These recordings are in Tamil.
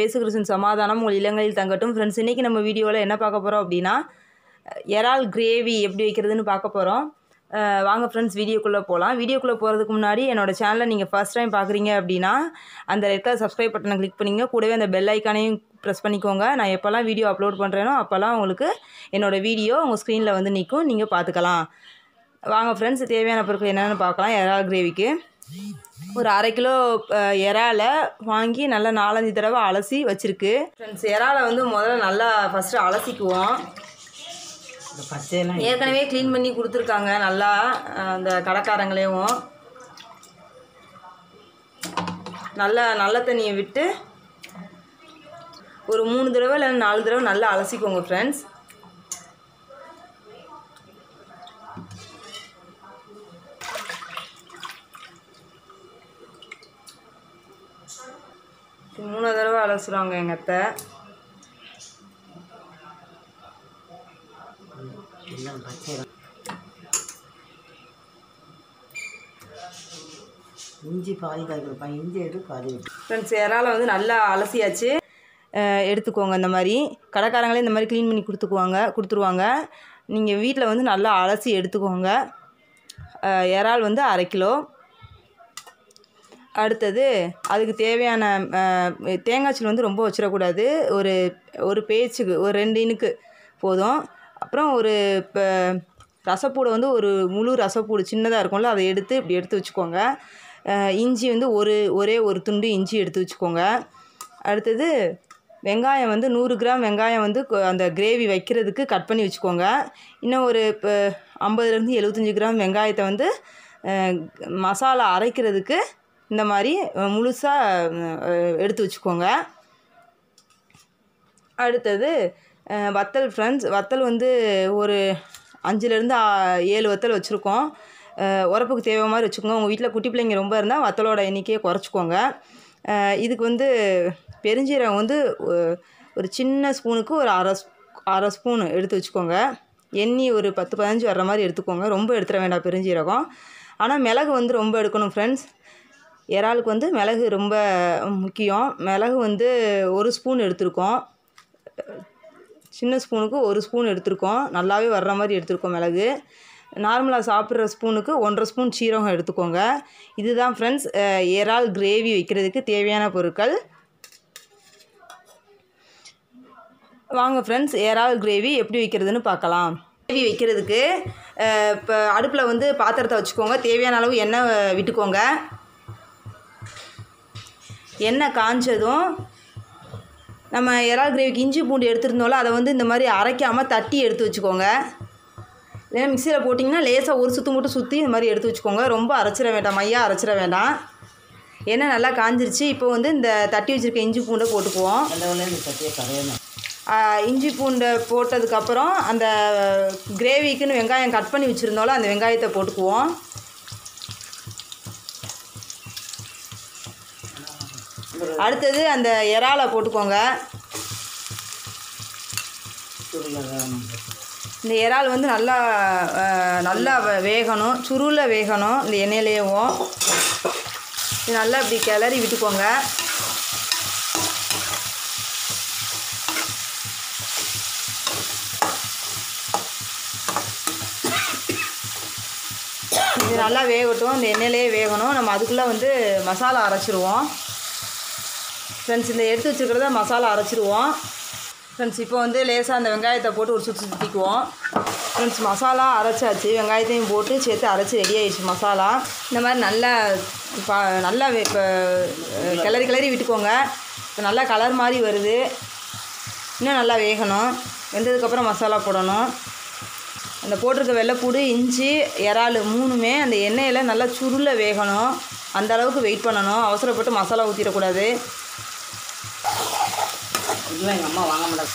இயேசு கிறிஸ்தின் சமாதானம் உங்கள் இல்லங்களில் தங்கட்டும். ஃப்ரெண்ட்ஸ் இன்றைக்கி நம்ம வீடியோவில் என்ன பார்க்க போகிறோம் அப்படின்னா எறால் கிரேவி எப்படி வைக்கிறதுன்னு பார்க்க போகிறோம் வாங்க ஃப்ரெண்ட்ஸ் வீடியோக்குள்ளே போகலாம் வீடியோக்குள்ளே போகிறதுக்கு முன்னாடி என்னோடய சேனலை நீங்கள் ஃபஸ்ட் டைம் பார்க்குறீங்க அப்படின்னா அந்த ரெட் கலர் சப்ஸ்கிரைப் பட்டனை கிளிக் பண்ணிங்க. கூடவே அந்த பெல் ஐக்கானையும் ப்ரெஸ் பண்ணிக்கோங்க. நான் எப்போல்லாம் வீடியோ அப்லோட் பண்ணுறேனோ அப்போல்லாம் உங்களுக்கு என்னோடய வீடியோ உங்கள் ஸ்க்ரீனில் வந்து நிற்கும் நீங்கள் பார்த்துக்கலாம். வாங்க ஃப்ரெண்ட்ஸ் தேவையான பொருட்கள் என்னென்னு பார்க்கலாம். எறால் கிரேவிக்கு. ஒரு அரை கிலோ இறாலை வாங்கி நல்லா நாலஞ்சு தடவை அலசி வச்சுருக்கு. ஃப்ரெண்ட்ஸ் இறாலை வந்து முதல்ல நல்லா ஃபஸ்ட்டு அலசிக்குவோம். ஏற்கனவே க்ளீன் பண்ணி கொடுத்துருக்காங்க. நல்லா அந்த கடைக்காரங்களேவும் நல்லா நல்ல தண்ணியை விட்டு ஒரு மூணு தடவை இல்லை நாலு தடவை நல்லா அலசிக்கோங்க ஃப்ரெண்ட்ஸ் மூணு தடவை அலசுறாங்க எங்கள் அத்தை. இஞ்சி பாதி காய் கொடுப்பாங்க இஞ்சி எடுத்து பாதி. ஃப்ரெண்ட்ஸ் இறாலை வந்து நல்லா அலசியாச்சு. எடுத்துக்கோங்க இந்த மாதிரி. கடைக்காரங்களே இந்த மாதிரி க்ளீன் பண்ணி கொடுத்துக்குவாங்க கொடுத்துருவாங்க. நீங்கள் வீட்டில் வந்து நல்லா அலசி எடுத்துக்கோங்க. இறால் வந்து அரை கிலோ. அடுத்தது அதுக்கு தேவையான தேங்காய் சீல் வந்து ரொம்ப வச்சிடக்கூடாது. ஒரு ஒரு பேச்சுக்கு ஒரு ரெண்டு இனுக்கு போதும். அப்புறம் ஒரு இப்போ ரசப்பூடை வந்து ஒரு முழு ரசப்பூடு சின்னதாக இருக்கும்ல அதை எடுத்து இப்படி எடுத்து வச்சுக்கோங்க. இஞ்சி வந்து ஒரு ஒரே ஒரு துண்டு இஞ்சி எடுத்து வச்சுக்கோங்க. அடுத்தது வெங்காயம் வந்து நூறு கிராம் வெங்காயம் வந்து அந்த கிரேவி வைக்கிறதுக்கு கட் பண்ணி வச்சுக்கோங்க. இன்னும் ஒரு இப்போ ஐம்பதுலேருந்து எழுபத்தஞ்சி கிராம் வெங்காயத்தை வந்து மசாலா அரைக்கிறதுக்கு இந்த மாதிரி முழுசாக எடுத்து வச்சுக்கோங்க. அடுத்தது வத்தல் ஃப்ரெண்ட்ஸ் வத்தல் வந்து ஒரு அஞ்சுலேருந்து ஏழு வத்தல் வச்சுருக்கோம். உரப்புக்கு தேவை மாதிரி வச்சுக்கோங்க. உங்கள் வீட்டில் குட்டி பிள்ளைங்க ரொம்ப இருந்தால் வத்தலோட எண்ணிக்கையை குறைச்சிக்கோங்க. இதுக்கு வந்து பெருஞ்சீரகம் வந்து ஒரு சின்ன ஸ்பூனுக்கு ஒரு அரை அரை ஸ்பூன் எடுத்து வச்சுக்கோங்க. எண்ணி ஒரு பத்து பதினஞ்சு வர்ற மாதிரி எடுத்துக்கோங்க. ரொம்ப எடுத்துட வேண்டாம் பெருஞ்சீரகம். ஆனால் மிளகு வந்து ரொம்ப எடுக்கணும் ஃப்ரெண்ட்ஸ் இறாலுக்கு வந்து மிளகு ரொம்ப முக்கியம். மிளகு வந்து ஒரு ஸ்பூன் எடுத்திருக்கோம். சின்ன ஸ்பூனுக்கு ஒரு ஸ்பூன் எடுத்திருக்கோம். நல்லாவே வர்ற மாதிரி எடுத்திருக்கோம் மிளகு. நார்மலாக சாப்பிட்ற ஸ்பூனுக்கு ஒன்றரை ஸ்பூன் சீரகம் எடுத்துக்கோங்க. இதுதான் ஃப்ரெண்ட்ஸ் இறால் கிரேவி வைக்கிறதுக்கு தேவையான பொருட்கள். வாங்க ஃப்ரெண்ட்ஸ் இறால் கிரேவி எப்படி வைக்கிறதுன்னு பார்க்கலாம். கிரேவி வைக்கிறதுக்கு இப்போ அடுப்பில் வந்து பாத்திரத்தை வச்சுக்கோங்க. தேவையான அளவு எண்ணெய் விட்டுக்கோங்க. எண்ணெய் காஞ்சதும் நம்ம இறால் கிரேவிக்கு இஞ்சி பூண்டு எடுத்துருந்தோம்ல அதை வந்து இந்த மாதிரி அரைக்காமல் தட்டி எடுத்து வச்சுக்கோங்க. இல்லைன்னா மிக்சியில் போட்டிங்கன்னா லேசாக ஒரு சுற்று மட்டும் சுற்றி இந்த மாதிரி எடுத்து வச்சுக்கோங்க. ரொம்ப அரைச்சிட வேண்டாம் மையாக அரைச்சிட வேண்டாம். எண்ணெய் நல்லா காஞ்சிருச்சு. இப்போ வந்து இந்த தட்டி வச்சுருக்க இஞ்சி பூண்டை போட்டுக்குவோம். இஞ்சி பூண்டை போட்டதுக்கப்புறம் அந்த கிரேவிக்குன்னு வெங்காயம் கட் பண்ணி வச்சுருந்தோம்ல அந்த வெங்காயத்தை போட்டுக்குவோம். அடுத்தது அந்த இறாலை போட்டுக்கோங்க. இந்த இறால் வந்து நல்லா நல்லா வேகணும். சுருளில் வேகணும். இந்த எண்ணெயிலேயும். இது நல்லா இப்படி கிளறி விட்டுக்கோங்க. இது நல்லா வேகட்டும். இந்த எண்ணெயிலே வேகணும். நம்ம அதுக்குள்ளே வந்து மசாலா அரைச்சிருவோம். ஃப்ரெண்ட்ஸ் இந்த எடுத்து வச்சுருக்கிறத மசாலா அரைச்சிருவோம். ஃப்ரெண்ட்ஸ் இப்போ வந்து லேசாக அந்த வெங்காயத்தை போட்டு ஒரு சுற்றி சுற்றிக்குவோம் ஃப்ரெண்ட்ஸ் மசாலா அரைச்சாச்சு. வெங்காயத்தையும் போட்டு சேர்த்து அரைச்சி ரெடி ஆகிடுச்சு மசாலா. இந்த மாதிரி நல்லா பா நல்லா இப்போ கிளறி கிளறி விட்டுக்கோங்க. இப்போ நல்லா கலர் மாதிரி வருது. இன்னும் நல்லா வேகணும். வெந்ததுக்கப்புறம் மசாலா போடணும். அந்த போட்டிருக்க வெள்ளைப்பூடு இஞ்சி இறால் மூணுமே அந்த எண்ணெயில் நல்லா சுருளை வேகணும். அந்த அளவுக்கு வெயிட் பண்ணணும். அவசரப்பட்டு மசாலா ஊற்றிடக்கூடாது இல்லை எங்கள் அம்மா வாங்க மாட்டாங்க.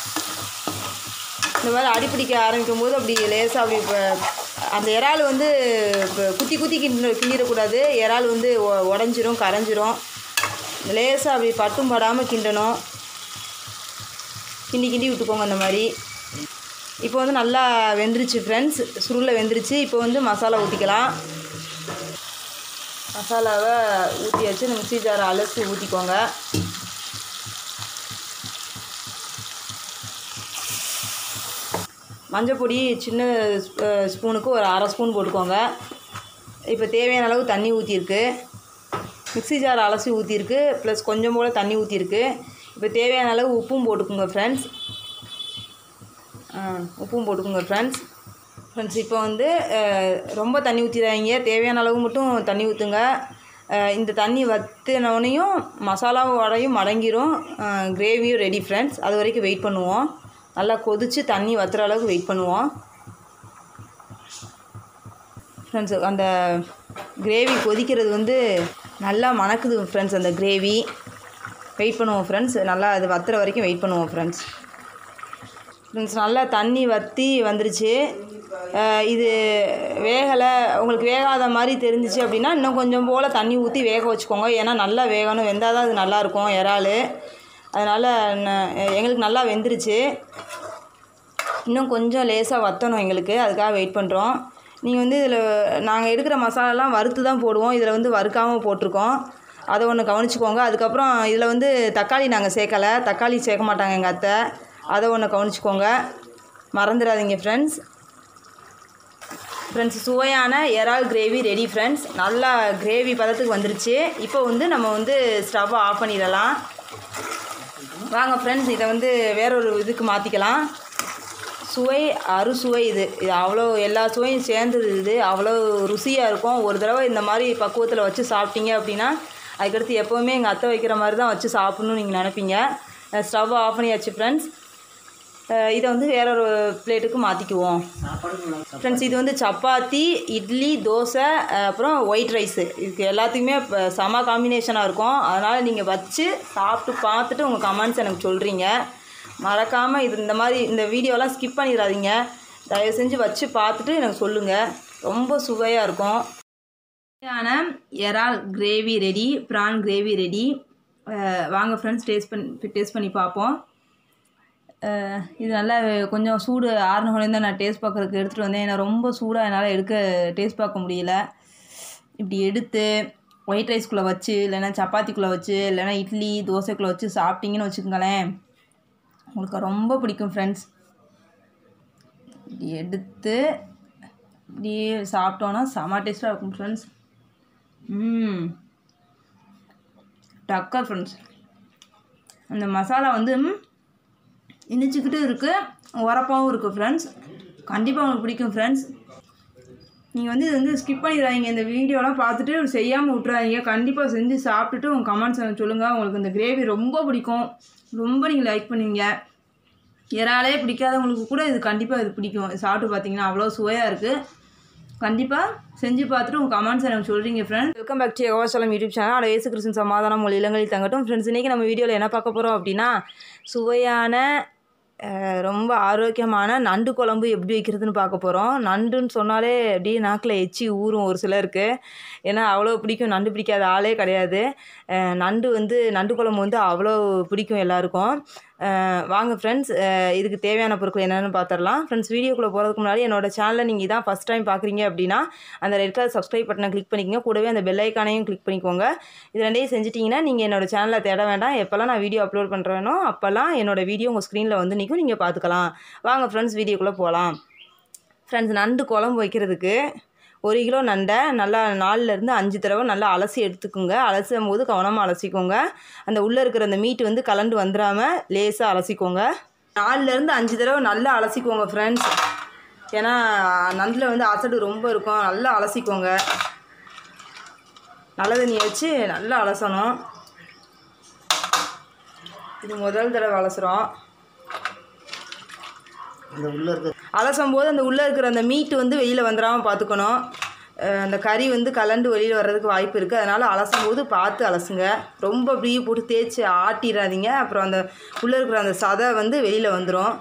இந்த மாதிரி அடிப்பிடிக்க ஆரம்பிக்கும் போது அப்படி லேசாக அப்படி இப்போ அந்த இறால் வந்து இப்போ குத்தி குத்தி கிண்ட கிண்டிடக்கூடாது. இறால் வந்து உடஞ்சிரும் கரைஞ்சிரும். லேசாக அப்படி பட்டும் படாமல் கிண்டணும். கிண்டி கிண்டி விட்டுக்கோங்க அந்த மாதிரி. இப்போ வந்து நல்லா வெந்துருச்சு ஃப்ரெண்ட்ஸ் சுருளில் வெந்துருச்சு. இப்போ வந்து மசாலா ஊற்றிக்கலாம் மசாலாவை ஊற்றியாச்சு மிக்சி ஜாரை அலசி ஊற்றிக்கோங்க மஞ்சள் பொடி சின்ன ஸ்பூனுக்கு ஒரு அரை ஸ்பூன் போட்டுக்கோங்க. இப்போ தேவையான அளவு தண்ணி ஊற்றிருக்கு மிக்ஸி ஜார் அலசி ஊற்றிருக்கு ப்ளஸ் கொஞ்சம் போல் தண்ணி ஊற்றிருக்கு இப்போ தேவையான அளவு உப்பும் போட்டுக்கோங்க ஃப்ரெண்ட்ஸ் உப்பும் போட்டுக்கோங்க ஃப்ரெண்ட்ஸ் ஃப்ரெண்ட்ஸ் இப்போ வந்து ரொம்ப தண்ணி ஊற்றிடாதீங்க தேவையான அளவு மட்டும் தண்ணி ஊற்றுங்க இந்த தண்ணி வத்தினோடனையும் மசாலாவும் வடையும் மடங்கிரும் கிரேவியும் ரெடி ஃப்ரெண்ட்ஸ் அது வரைக்கும் வெயிட் பண்ணுவோம். நல்லா கொதித்து தண்ணி வற்றுற அளவுக்கு வெயிட் பண்ணுவோம். ஃப்ரெண்ட்ஸ் அந்த கிரேவி கொதிக்கிறது வந்து நல்லா மணக்குது ஃப்ரெண்ட்ஸ் அந்த கிரேவி வெயிட் பண்ணுவோம் ஃப்ரெண்ட்ஸ் நல்லா அது வத்துற வரைக்கும் வெயிட் பண்ணுவோம் ஃப்ரெண்ட்ஸ் ஃப்ரெண்ட்ஸ் நல்லா தண்ணி வற்றி வந்துருச்சு. இது வேகலை உங்களுக்கு வேகாத மாதிரி தெரிஞ்சிச்சு அப்படின்னா இன்னும் கொஞ்சம் போல் தண்ணி ஊற்றி வேக வச்சுக்கோங்க. ஏன்னா நல்லா வேகணும் வெந்தால் தான் அது நல்லாயிருக்கும் இறால். அதனால் எங்களுக்கு நல்லா வெந்துருச்சு. இன்னும் கொஞ்சம் லேசாக வற்றணும் எங்களுக்கு. அதுக்காக வெயிட் பண்ணுறோம் நீங்கள் வந்து இதில் நாங்கள் எடுக்கிற மசாலாலாம் வறுத்து தான் போடுவோம். இதில் வந்து வறுக்காமல் போட்டிருக்கோம். அதை ஒன்று கவனிச்சுக்கோங்க. அதுக்கப்புறம் இதில் வந்து தக்காளி நாங்கள் சேர்க்கலை. தக்காளி சேர்க்க மாட்டாங்க எங்கள் அத்தை. அதை ஒன்று கவனிச்சுக்கோங்க. மறந்துடாதீங்க ஃப்ரெண்ட்ஸ் ஃப்ரெண்ட்ஸ் சுவையான எறால் கிரேவி ரெடி ஃப்ரெண்ட்ஸ் நல்லா கிரேவி பதத்துக்கு வந்துருச்சு. இப்போ வந்து நம்ம வந்து ஸ்டவ்வை ஆஃப் பண்ணிடலாம். வாங்க ஃப்ரெண்ட்ஸ் இதை வந்து வேறொரு இதுக்கு மாற்றிக்கலாம் சுவை அறுசுவை இது. இது அவ்வளோ எல்லா சுவையும் சேர்ந்தது இது. அவ்வளோ ருசியாக இருக்கும். ஒரு தடவை இந்த மாதிரி பக்குவத்தில் வச்சு சாப்பிட்டீங்க அப்படின்னா அதுக்கடுத்து எப்போவுமே எங்கள் அத்தை வைக்கிற மாதிரி தான் வச்சு சாப்பிட்ணுன்னு நீங்கள் நினைப்பீங்க. ஸ்டவ் ஆஃப் பண்ணியாச்சு ஃப்ரெண்ட்ஸ் இதை வந்து வேற ஒரு பிளேட்டுக்கு மாற்றிக்குவோம் ஃப்ரெண்ட்ஸ் இது வந்து சப்பாத்தி இட்லி தோசை அப்புறம் ஒயிட் ரைஸு இதுக்கு எல்லாத்துக்குமே இப்போ செம காம்பினேஷனாக இருக்கும். அதனால் நீங்கள் வச்சு சாப்பிட்டு பார்த்துட்டு உங்கள் கமெண்ட்ஸ் எனக்கு சொல்கிறீங்க மறக்காமல் இது இந்த மாதிரி இந்த வீடியோலாம் ஸ்கிப் பண்ணிடாதீங்க. தயவு செஞ்சு வச்சு பார்த்துட்டு எனக்கு சொல்லுங்கள் ரொம்ப சுவையாக இருக்கும். யான இறால் gravy ready prawn gravy ready வாங்க ஃப்ரெண்ட்ஸ் டேஸ்ட் பண்ணி டேஸ்ட் பண்ணி பார்ப்போம். இது நல்லா கொஞ்சம் சூடு ஆறுனோடனே தான் நான் டேஸ்ட் பார்க்குறதுக்கு எடுத்துகிட்டு வந்தேன். ஏன்னா ரொம்ப சூடாக என்னால் எடுக்க டேஸ்ட் பார்க்க முடியல. இப்படி எடுத்து ஒயிட் ரைஸ்குள்ளே வச்சு இல்லைன்னா சப்பாத்திக்குள்ளே வச்சு இல்லைன்னா இட்லி தோசைக்குள்ளே வச்சு சாப்பிட்டீங்கன்னு வச்சுக்கோங்களேன். உங்களுக்கு ரொம்ப பிடிக்கும் ஃப்ரெண்ட்ஸ் இப்படி எடுத்து இப்படியே சாப்பிட்டோன்னா செம டேஸ்ட்டாக இருக்கும் ஃப்ரெண்ட்ஸ் ம் டக்கர் ஃப்ரெண்ட்ஸ் அந்த மசாலா வந்து இனிச்சிக்கிட்டு இருக்குது உரப்பாகவும் இருக்குது ஃப்ரெண்ட்ஸ் கண்டிப்பாக உங்களுக்கு பிடிக்கும் ஃப்ரெண்ட்ஸ் நீங்கள் வந்து இது வந்து ஸ்கிப் பண்ணிடுறாங்க இந்த வீடியோலாம் பார்த்துட்டு செய்யாமல் விட்றாதீங்க கண்டிப்பாக செஞ்சு சாப்பிட்டுட்டு உங்கள் கமெண்ட்ஸ் சொல்லுங்கள் உங்களுக்கு இந்த கிரேவி ரொம்ப பிடிக்கும். ரொம்ப நீங்கள் லைக் பண்ணுவீங்க. இறாலே பிடிக்காதவங்களுக்கு கூட இது கண்டிப்பாக இது பிடிக்கும். சாப்பிட்டு பார்த்தீங்கன்னா அவ்வளோ சுவையாக இருக்குது கண்டிப்பாக செஞ்சு பார்த்துட்டு உங்கள் கமெண்ட்ஸ் எனக்கு சொல்கிறீங்க friends welcome back to Yogachalam YouTube channel அட இயேசு கிருஷ்ணன் சமாதானம் உங்கள் இளங்களில் தங்கட்டும். ஃப்ரெண்ட்ஸ் இன்றைக்கி நம்ம வீடியோவில் என்ன பார்க்க போகிறோம் அப்படின்னா சுவையான ரொம்ப ஆரோக்கியமான நண்டு குழம்பு எப்படி வைக்கிறதுன்னு பார்க்க போகிறோம் நண்டுன்னு சொன்னாலே அப்படியே நாக்கில் எச்சி ஊறும் ஒரு சிலருக்கு. ஏன்னா அவ்வளோ பிடிக்கும். நண்டு பிடிக்காத ஆளே கிடையாது. நண்டு வந்து நண்டு குழம்பு வந்து அவ்வளோ பிடிக்கும் எல்லாருக்கும். வாங்க ஃப்ரெண்ட்ஸ் இதுக்கு தேவையான பொருட்கள் என்னென்னு பார்த்துடலாம் ஃப்ரெண்ட்ஸ் வீடியோக்குள்ளே போகிறதுக்கு முன்னாடி என்னோட சேனலை நீங்கள் இதான் ஃபஸ்ட் டைம் பார்க்குறீங்க அப்படின்னா அந்த ரெட் கலர் சப்ஸ்கிரைப் பட்டனை கிளிக் பண்ணிக்கோங்க. கூடவே அந்த பெல் ஐக்கானையும் கிளிக் பண்ணிக்கோங்க. இது ரெண்டையும் செஞ்சிட்டிங்கன்னா நீங்கள் என்னோடய சேனலை தேட வேண்டாம். எப்போல்லாம் நான் வீடியோ அப்லோட் பண்ணுறேனோ அப்போல்லாம் என்னோடய வீடியோ உங்கள் ஸ்க்ரீனில் வந்து நிற்கும் நீங்கள் பார்த்துக்கலாம் வாங்க ஃப்ரெண்ட்ஸ் வீடியோக்குள்ளே போகலாம் ஃப்ரெண்ட்ஸ் நண்டு குழம்பு வைக்கிறதுக்கு ஒரு கிலோ நண்டை நல்லா நாலுலேருந்து அஞ்சு தடவை நல்லா அலசி எடுத்துக்கோங்க. அலசும் போது கவனமாக அலசிக்கோங்க. அந்த உள்ளே இருக்கிற அந்த மீட் வந்து கலண்டு வந்துடாமல் லேசாக அலசிக்கோங்க. நாலுலேருந்து அஞ்சு தடவை நல்லா அலசிக்கோங்க ஃப்ரெண்ட்ஸ் ஏன்னா நண்டில் வந்து அசடு ரொம்ப இருக்கும். நல்லா அலசிக்கோங்க. நல்ல தண்ணியை வச்சு நல்லா அலசணும். இது முதல் தடவை அலசுகிறோம் அந்த உள்ள இருக்க அலசும் போது அந்த உள்ளே இருக்கிற அந்த மீட்டு வந்து வெளியில் வந்துடாமல் பார்த்துக்கணும். அந்த கறி வந்து கலண்டு வெளியில் வர்றதுக்கு வாய்ப்பு இருக்குது அதனால் அலசும் போது பார்த்து அலசுங்க. ரொம்ப அப்படியே போட்டு தேய்ச்சி ஆட்டிடாதீங்க அப்புறம் அந்த உள்ளே இருக்கிற அந்த சதை வந்து வெளியில் வந்துடும்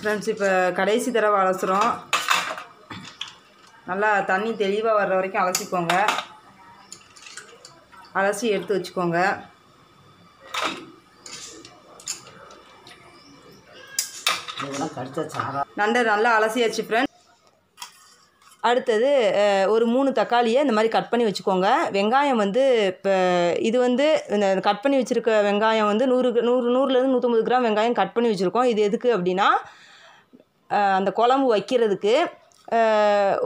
ஃப்ரெண்ட்ஸ் இப்போ கடைசி தடவை அலசுகிறோம் நல்லா தண்ணி தெளிவாக வர்ற வரைக்கும் அலசிக்கோங்க. அலசி எடுத்து வச்சுக்கோங்க. நண்டை நல்லா அலசியாச்சு ஃப்ரெண்ட் அடுத்தது ஒரு மூணு தக்காளியை இந்த மாதிரி கட் பண்ணி வச்சுக்கோங்க. வெங்காயம் வந்து இப்போ இது வந்து இந்த கட் பண்ணி வச்சுருக்க வெங்காயம் வந்து நூறு நூறு நூறுலேருந்து நூற்றம்பது கிராம் வெங்காயம் கட் பண்ணி வச்சுருக்கோம். இது எதுக்கு அப்படின்னா அந்த குழம்பு வைக்கிறதுக்கு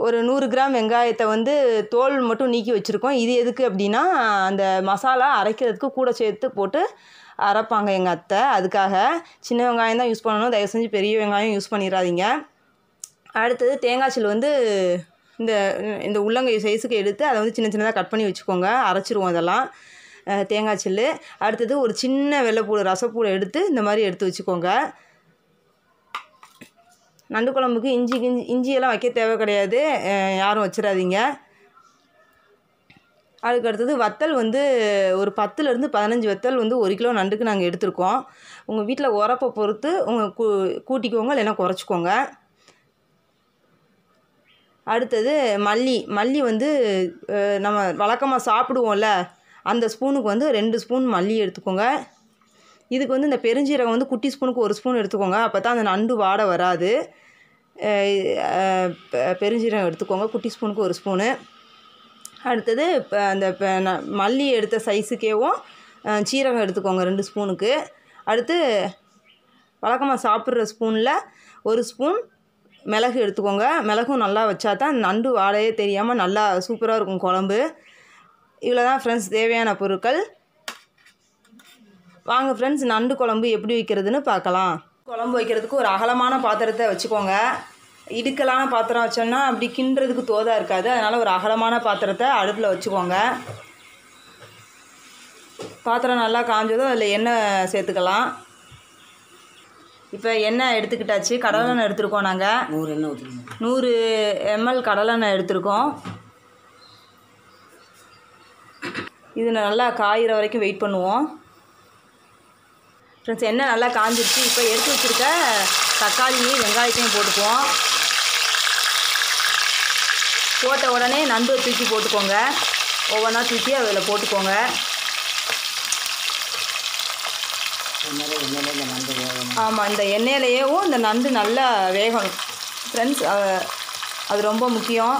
ஒரு நூறு கிராம் வெங்காயத்தை வந்து தோல் மட்டும் நீக்கி வச்சுருக்கோம். இது எதுக்கு அப்படின்னா அந்த மசாலா அரைக்கிறதுக்கு கூட சேர்த்து போட்டு அரைப்பாங்க எங்கள் அத்தை. அதுக்காக சின்ன வெங்காயம் தான் யூஸ் பண்ணணும். தயவு செஞ்சு பெரிய வெங்காயம் யூஸ் பண்ணிடாதீங்க அடுத்தது தேங்காய் சில் வந்து இந்த இந்த உள்ளங்கை சைஸுக்கு எடுத்து அதை வந்து சின்ன சின்னதாக கட் பண்ணி வச்சுக்கோங்க. அரைச்சிருவோம் அதெல்லாம் தேங்காய் சில்லு. அடுத்தது ஒரு சின்ன வெள்ளைப்பூடு ரசப்பூடை எடுத்து இந்த மாதிரி எடுத்து வச்சுக்கோங்க. நண்டு குழம்புக்கு இஞ்சி கிஞ்சி இஞ்சியெல்லாம் வைக்க தேவை கிடையாது. யாரும் வச்சிடாதீங்க. அதுக்கு அடுத்தது வத்தல் வந்து ஒரு பத்துலேருந்து பதினஞ்சு வத்தல் வந்து ஒரு கிலோ நண்டுக்கு நாங்கள் எடுத்திருக்கோம். உங்கள் வீட்டில் உரப்பை பொறுத்து உங்கள் கூ கூட்டிக்கோங்க இல்லைன்னா குறைச்சிக்கோங்க. அடுத்தது மல்லி. மல்லி வந்து நம்ம வழக்கமாக சாப்பிடுவோம்ல அந்த ஸ்பூனுக்கு வந்து ரெண்டு ஸ்பூன் மல்லி எடுத்துக்கோங்க. இதுக்கு வந்து இந்த பெருஞ்சீரகம் வந்து குட்டி ஸ்பூனுக்கு ஒரு ஸ்பூன் எடுத்துக்கோங்க. அப்போ தான் அந்த நண்டு வாடை வராது. பெ- பெருஞ்சீரகம் எடுத்துக்கோங்க குட்டி ஸ்பூனுக்கு ஒரு ஸ்பூனு. அடுத்தது இப்போ அந்த இப்போ ந- மல்லி எடுத்த சைஸுக்கேவும் சீரகம் எடுத்துக்கோங்க ரெண்டு ஸ்பூனுக்கு. அடுத்து வழக்கமாக சாப்பிட்ற ஸ்பூனில் ஒரு ஸ்பூன் மிளகு எடுத்துக்கோங்க. மிளகும் நல்லா வச்சா தான் நண்டு வாடையே தெரியாமல் நல்லா சூப்பராக இருக்கும் குழம்பு. இவ்வளோ தான் ஃப்ரெண்ட்ஸ் தேவையான பொருட்கள். வாங்க ஃப்ரெண்ட்ஸ் நண்டு குழம்பு எப்படி வைக்கிறதுன்னு பார்க்கலாம். குழம்பு வைக்கிறதுக்கு ஒரு அகலமான பாத்திரத்தை வச்சுக்கோங்க. இடுக்கலான பாத்திரம் வச்சோன்னா அப்படி கிண்டுறதுக்கு தோதாக இருக்காது. அதனால் ஒரு அகலமான பாத்திரத்தை அடுப்பில் வச்சுக்கோங்க. பாத்திரம் நல்லா காஞ்சதும் அதில் எண்ணெய் சேர்த்துக்கலாம். இப்போ எண்ணெய் எடுத்துக்கிட்டாச்சு. கடலெண்ணெய் எடுத்திருக்கோம் நாங்கள் நூறு எண்ணெய் ஊற்றிக்கணும் நூறு எம்எல் கடலெண்ணெய் எடுத்திருக்கோம். இது நல்லா காயிற வரைக்கும் வெயிட் பண்ணுவோம். ஃப்ரெண்ட்ஸ் எண்ணெய் நல்லா காஞ்சிருச்சு. இப்போ எடுத்து வச்சுருக்க தக்காளியும் வெங்காயத்தையும் போட்டுக்குவோம். போட்ட உடனே நண்டு தூக்கி போட்டுக்கோங்க. ஒவ்வொன்றா தூக்கி அதில் போட்டுக்கோங்க. ஆமாம் இந்த எண்ணெயிலையேவும் இந்த நண்டு நல்லா வேகணும். ஃப்ரெண்ட்ஸ் அது ரொம்ப முக்கியம்.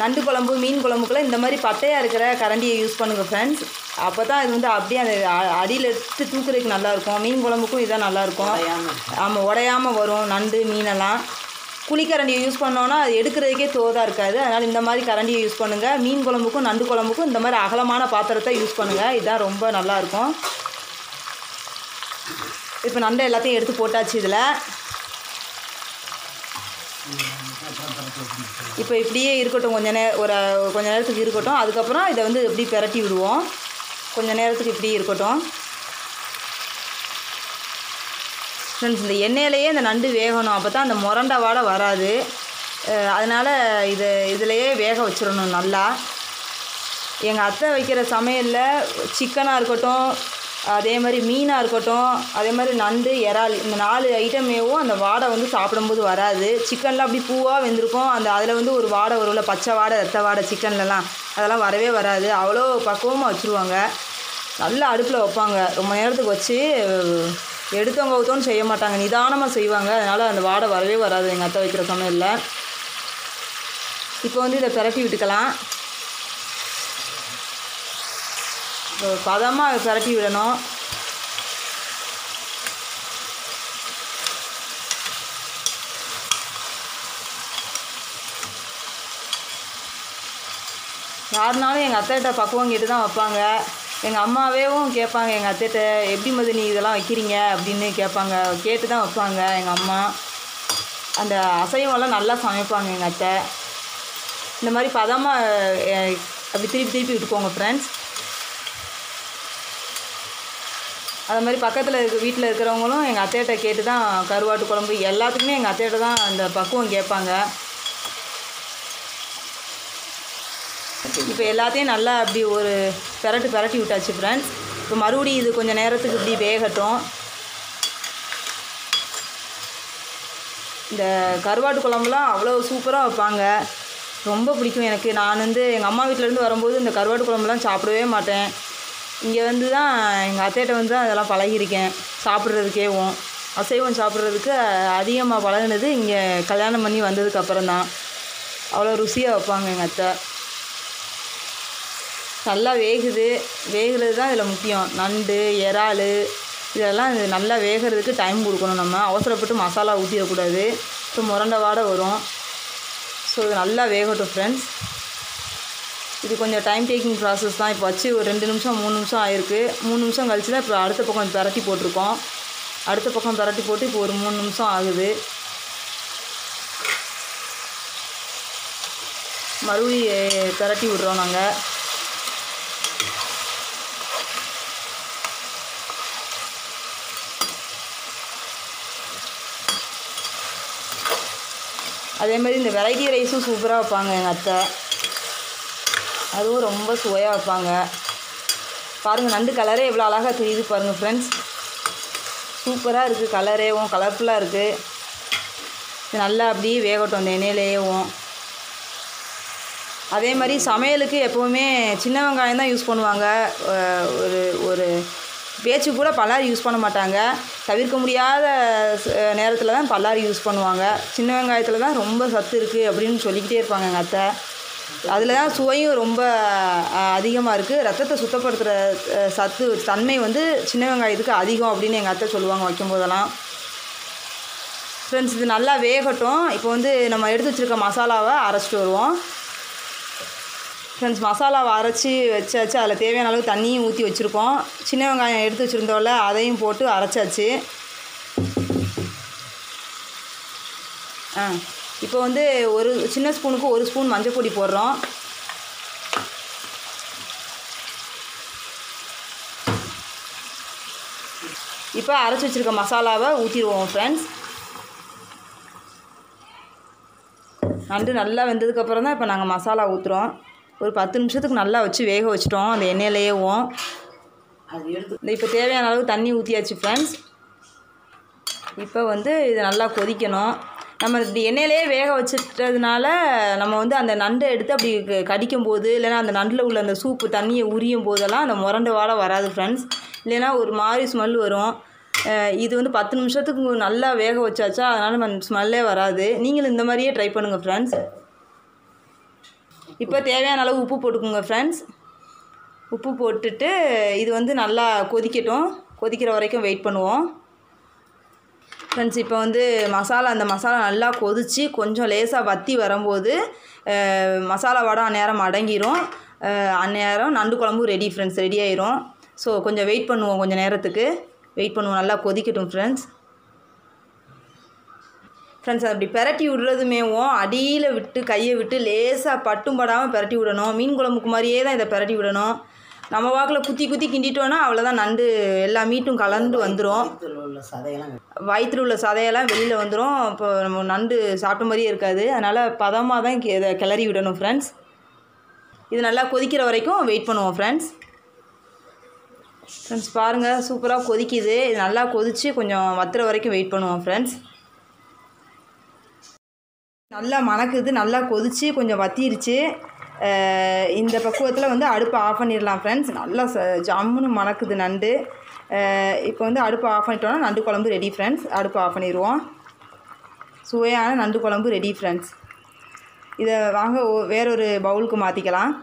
நண்டு குழம்பு மீன் குழம்புக்குள்ள இந்த மாதிரி பட்டையாக இருக்கிற கரண்டியை யூஸ் பண்ணுங்கள் ஃப்ரெண்ட்ஸ் அப்போ தான் இது வந்து அப்படியே அந்த அடியில் எடுத்து தூக்குறதுக்கு நல்லாயிருக்கும் மீன் குழம்புக்கும் இதான் நல்லாயிருக்கும். ஆமாம் உடையாமல் வரும் நண்டு மீனெல்லாம். குழிக்கரண்டியை யூஸ் பண்ணோன்னா அது எடுக்கிறதுக்கே தோதாக இருக்காது. அதனால் இந்த மாதிரி கரண்டியை யூஸ் பண்ணுங்கள் மீன் குழம்புக்கும் நண்டு குழம்புக்கும் இந்த மாதிரி அகலமான பாத்திரத்தை யூஸ் பண்ணுங்கள் இதுதான் ரொம்ப நல்லாயிருக்கும் இப்போ நண்டை எல்லாத்தையும் எடுத்து போட்டாச்சு இதில். இப்போ இப்படியே இருக்கட்டும். கொஞ்ச நே ஒரு கொஞ்ச நேரத்துக்கு இருக்கட்டும். அதுக்கப்புறம் இதை வந்து எப்படி பெரட்டி விடுவோம்? கொஞ்ச நேரத்துக்கு இப்படி இருக்கட்டும். ஃப்ரெண்ட்ஸ் இந்த எண்ணெயிலேயே இந்த நண்டு வேகணும். அப்போ தான் அந்த முரண்டை வாடை வராது. அதனால் இது இதிலையே வேக வச்சிடணும் நல்லா. எங்கள் அத்தை வைக்கிற சமையலில் சிக்கனாக இருக்கட்டும் அதே மாதிரி மீனாக இருக்கட்டும் அதே மாதிரி நண்டு இறால் இந்த நாலு ஐட்டமேவும் அந்த வாடை வந்து சாப்பிடும்போது வராது. சிக்கன்லாம் அப்படி பூவாக வெந்திருக்கும். அந்த அதில் வந்து ஒரு வாடை வரும்ல பச்சை வாடை ரத்த வாடை சிக்கன்லலாம். அதெல்லாம் வரவே வராது. அவ்வளோ பக்குவமாக வச்சுருவாங்க. நல்லா அடுப்பில் வைப்பாங்க. ரொம்ப நேரத்துக்கு வச்சு எடுத்தவங்க ஊத்தோன்னு செய்ய மாட்டாங்க. நிதானமாக செய்வாங்க. அதனால் அந்த வாடை வரவே வராது எங்கள் அத்தை வைக்கிற சமையலில். இப்போ வந்து இதை பிரட்டி விட்டுக்கலாம். பதமாக பிரட்டி விடணும். யாருனாலும் எங்கள் அத்தைகிட்ட பக்குவம் கேட்டு தான் வைப்பாங்க. எங்கள் அம்மாவேவும் கேட்பாங்க எங்கள் அத்தைகிட்ட எப்படி மது நீ இதெல்லாம் வைக்கிறீங்க? அப்படின்னு கேட்பாங்க கேட்டு தான் வைப்பாங்க எங்கள் அம்மா. அந்த அசைவம்லாம் நல்லா சமைப்பாங்க எங்கள் அத்தை. இந்த மாதிரி பதமாக அப்படி திருப்பி திருப்பி விட்டுக்கோங்க ஃப்ரெண்ட்ஸ் அது மாதிரி பக்கத்தில் இருக்க வீட்டில் இருக்கிறவங்களும் எங்கள் அத்தையிட்ட கேட்டு தான் கருவாட்டு குழம்பு. எல்லாத்துக்குமே எங்கள் அத்தையிட்ட தான் அந்த பக்குவம் கேட்பாங்க. இப்போ எல்லாத்தையும் நல்லா அப்படி ஒரு பெரட்டு பெரட்டி விட்டாச்சு ஃப்ரெண்ட்ஸ் இப்போ மறுபடியும் இது கொஞ்சம் நேரத்துக்கு இப்படி வேகட்டும். இந்த கருவாட்டு குழம்புலாம் அவ்வளோ சூப்பராக வைப்பாங்க. ரொம்ப பிடிக்கும் எனக்கு. நான் வந்து எங்கள் அம்மா வீட்டிலேருந்து வரும்போது இந்த கருவாட்டு குழம்புலாம் சாப்பிடவே மாட்டேன். இங்கே வந்து தான் எங்கள் அத்தைகிட்ட வந்து தான் அதெல்லாம் பழகியிருக்கேன். சாப்பிட்றதுக்கேவும். அசைவம் சாப்பிட்றதுக்கு அதிகமாக பழகினது இங்கே கல்யாணம் பண்ணி வந்ததுக்கு அப்புறம் தான் அவ்வளோ ருசியாக வைப்பாங்க எங்கள் அத்தை. நல்லா வேகுது. வேகிறது தான் இதில் முக்கியம். நண்டு இறால் இதெல்லாம் இது நல்லா வேகிறதுக்கு டைம் கொடுக்கணும் நம்ம. அவசரப்பட்டு மசாலா ஊற்றிடக்கூடாது ஸோ முரண்டை வாடை வரும். ஸோ இது நல்லா வேகட்டும் ஃப்ரெண்ட்ஸ் இது கொஞ்சம் டைம் டேக்கிங் ப்ராசஸ் தான். இப்போ வச்சு ஒரு ரெண்டு நிமிஷம் மூணு நிமிஷம் ஆயிருக்கு. மூணு நிமிஷம் கழிச்சு தான் இப்போ அடுத்த பக்கம் பரட்டி போட்டிருக்கோம். அடுத்த பக்கம் பரட்டி போட்டு இப்போ ஒரு மூணு நிமிஷம் ஆகுது. மறுபடி பரட்டி விட்றோம் நாங்கள் அதே மாதிரி இந்த வெரைட்டி ரைஸும் சூப்பராக வைப்பாங்க எங்கள் அத்தை. அதுவும் ரொம்ப சுவையாக வைப்பாங்க. பாருங்கள் நண்டு கலரே எவ்வளோ அழகாக தெரியுது பாருங்கள் ஃப்ரெண்ட்ஸ் சூப்பராக இருக்குது கலரேவும் கலர்ஃபுல்லாக இருக்குது இது நல்லா அப்படியே வேகட்டும் அந்த அதே மாதிரி சமையலுக்கு எப்போவுமே சின்ன வெங்காயம் தான் யூஸ் பண்ணுவாங்க. ஒரு ஒரு பேச்சு கூட பல்லாரி யூஸ் பண்ண மாட்டாங்க. தவிர்க்க முடியாத நேரத்தில் தான் பல்லாரி யூஸ் பண்ணுவாங்க. சின்ன வெங்காயத்தில் தான் ரொம்ப சத்து இருக்குது அப்படின்னு சொல்லிக்கிட்டே இருப்பாங்க எங்கள் அத்தை. அதில் தான் சுவையும் ரொம்ப அதிகமாக இருக்குது ரத்தத்தை சுத்தப்படுத்துகிற சத்து தன்மை வந்து சின்ன வெங்காயத்துக்கு அதிகம் அப்படின்னு எங்கள் அத்தை சொல்லுவாங்க வைக்கும்போதெல்லாம். ஃப்ரெண்ட்ஸ் இது நல்லா வேகட்டும். இப்போ வந்து நம்ம எடுத்து வச்சுருக்க மசாலாவை அரைச்சிட்டு வருவோம். ஃப்ரெண்ட்ஸ் மசாலாவை அரைச்சி வச்சாச்சு. அதில் தேவையான அளவு தண்ணியும் ஊற்றி வச்சுருக்கோம். சின்ன வெங்காயம் எடுத்து வச்சுருந்தோம்ல அதையும் போட்டு அரைச்சாச்சு. ஆ இப்போ வந்து ஒரு சின்ன ஸ்பூனுக்கு ஒரு ஸ்பூன் மஞ்சள் பொடி போடுறோம். இப்போ அரைச்சி வச்சுருக்க மசாலாவை ஊற்றிடுவோம் ஃப்ரெண்ட்ஸ் நண்டு நல்லா வெந்ததுக்கப்புறம் தான் இப்போ நாங்கள் மசாலா ஊற்றுறோம் ஒரு பத்து நிமிஷத்துக்கு நல்லா வச்சு வேக வச்சிட்டோம். அந்த எண்ணெயிலேயேவும். அது இந்த இப்போ தேவையான அளவு தண்ணி ஊற்றியாச்சு ஃப்ரெண்ட்ஸ் இப்போ வந்து இது நல்லா கொதிக்கணும். நம்ம இப்படி எண்ணெயிலே வேக வச்சிட்டதுனால நம்ம வந்து அந்த நண்டை எடுத்து அப்படி கடிக்கும் போது இல்லைன்னா அந்த நண்டில் உள்ள அந்த சூப்பு தண்ணியை உரியும் போதெல்லாம் அந்த முரண்டு வாழை வராது ஃப்ரெண்ட்ஸ் இல்லைன்னா ஒரு மாதிரி ஸ்மெல் வரும். இது வந்து பத்து நிமிஷத்துக்கு நல்லா வேக வச்சாச்சா அதனால் நம்ம ஸ்மெல்லே வராது. நீங்களும் இந்த மாதிரியே ட்ரை பண்ணுங்கள் ஃப்ரெண்ட்ஸ் இப்போ தேவையான அளவு உப்பு போட்டுக்கோங்க ஃப்ரெண்ட்ஸ் உப்பு போட்டுட்டு இது வந்து நல்லா கொதிக்கட்டும். கொதிக்கிற வரைக்கும் வெயிட் பண்ணுவோம். ஃப்ரெண்ட்ஸ் இப்போ வந்து மசாலா அந்த மசாலா நல்லா கொதித்து கொஞ்சம் லேசாக வத்தி வரும்போது மசாலா வடை அந்நேரம் அடங்கிரும். அந்நேரம் நண்டு குழம்பு ரெடி ஃப்ரெண்ட்ஸ் ரெடி ஆயிரும். ஸோ கொஞ்சம் வெயிட் பண்ணுவோம் கொஞ்சம் நேரத்துக்கு. வெயிட் பண்ணுவோம் நல்லா கொதிக்கட்டும் ஃப்ரெண்ட்ஸ் ஃப்ரெண்ட்ஸ் அப்படி பெரட்டி விடுறதுமேவும் அடியில் விட்டு கையை விட்டு லேசாக பட்டும் படாமல் பெரட்டி விடணும். மீன் குழம்புக்கு மாதிரியே தான் இதை பெரட்டி விடணும். நம்ம வாக்கில் குத்தி குத்தி கிண்டிட்டோன்னா அவ்வளோதான் நண்டு எல்லா மீட்டும் கலந்து வந்துடும் சதையெல்லாம் வயிற்றில் உள்ள சதையெல்லாம் வெளியில் வந்துடும் இப்போ நம்ம நண்டு சாப்பிட்ட மாதிரியே இருக்காது. அதனால் பதமாக தான் இதை கிளறி விடணும் ஃப்ரெண்ட்ஸ் இது நல்லா கொதிக்கிற வரைக்கும் வெயிட் பண்ணுவோம் ஃப்ரெண்ட்ஸ் ஃப்ரெண்ட்ஸ் பாருங்கள் சூப்பராக கொதிக்குது. இது நல்லா கொதித்து கொஞ்சம் வத்துற வரைக்கும் வெயிட் பண்ணுவோம் ஃப்ரெண்ட்ஸ் நல்லா மணக்குது நல்லா கொதித்து கொஞ்சம் வத்திருச்சு. இந்த பக்குவத்தில் வந்து அடுப்பை ஆஃப் பண்ணிடலாம் ஃப்ரெண்ட்ஸ் நல்லா ச ஜம்முன்னு மணக்குது நண்டு. இப்போ வந்து அடுப்பை ஆஃப் பண்ணிட்டோம்னா நண்டு குழம்பு ரெடி ஃப்ரெண்ட்ஸ் அடுப்பை ஆஃப் பண்ணிடுவோம். சுவையான நண்டு குழம்பு ரெடி ஃப்ரெண்ட்ஸ் இதை வாங்க வேறொரு பவுலுக்கு மாற்றிக்கலாம்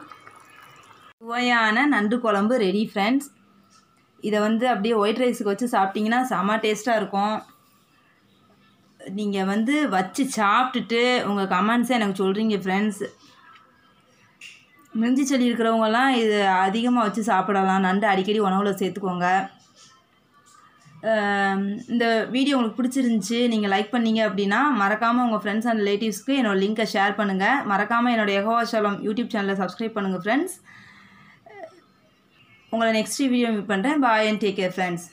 சுவையான நண்டு குழம்பு ரெடி ஃப்ரெண்ட்ஸ் இதை வந்து அப்படியே ஒயிட் ரைஸுக்கு வச்சு சாப்பிட்டிங்கன்னா செம்ம டேஸ்ட்டாக இருக்கும். நீங்கள் வந்து வச்சு சாப்பிட்டுட்டு உங்கள் கமெண்ட்ஸை எனக்கு சொல்கிறீங்க ஃப்ரெண்ட்ஸ் நெஞ்சு சளி இருக்கிறவங்கலாம் இது அதிகமாக வச்சு சாப்பிடலாம். நண்டு அடிக்கடி உணவில் சேர்த்துக்கோங்க. இந்த வீடியோ உங்களுக்கு பிடிச்சிருந்துச்சி நீங்கள் லைக் பண்ணீங்க அப்படின்னா மறக்காமல் உங்கள் ஃப்ரெண்ட்ஸ் அண்ட் ரிலேட்டிவ்ஸ்க்கு என்னோட லிங்க்கை ஷேர் பண்ணுங்கள் மறக்காமல் என்னோட எகோவாசலம் யூடியூப் சேனலை சப்ஸ்கிரைப் பண்ணுங்கள் ஃப்ரெண்ட்ஸ் உங்களை நெக்ஸ்ட் வீடியோ மீட் பண்ணுறேன் bye and take care friends